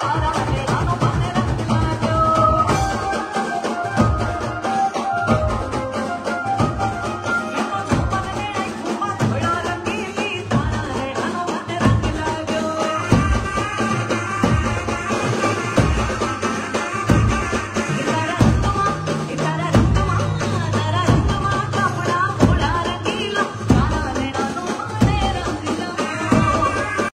Ahora